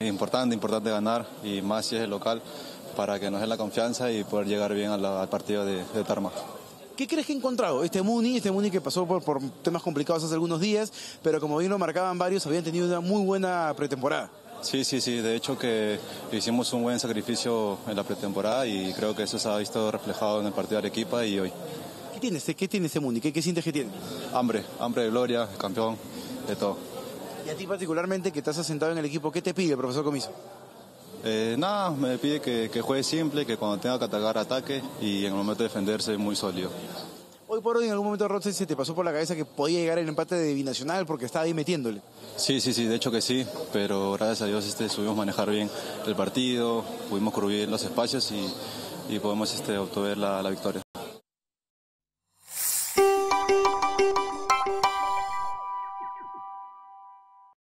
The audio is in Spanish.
Importante, importante ganar y más si es el local para que nos dé la confianza y poder llegar bien al partido de, Tarma. ¿Qué crees que ha encontrado este Muni? Este Muni que pasó por, por, temas complicados hace algunos días, pero como bien lo marcaban varios, habían tenido una muy buena pretemporada. Sí, sí, sí. De hecho que hicimos un buen sacrificio en la pretemporada y creo que eso se ha visto reflejado en el partido de Arequipa y hoy. ¿Qué tiene este, qué tiene este Muni? ¿Qué, ¿Qué sientes que tiene? Hambre, hambre de gloria, campeón, de todo. Y a ti particularmente que estás asentado en el equipo, ¿qué te pide, profesor Comiso? Eh, nada, me pide que, juegue simple, que cuando tenga que atacar ataque y en el momento de defenderse muy sólido. Hoy por hoy en algún momento Rotse se te pasó por la cabeza que podía llegar el empate de Binacional porque estaba ahí metiéndole. Sí, sí, sí, de hecho que sí, pero gracias a Dios este, subimos manejar bien el partido, pudimos cubrir los espacios y, y podemos este, obtener la victoria.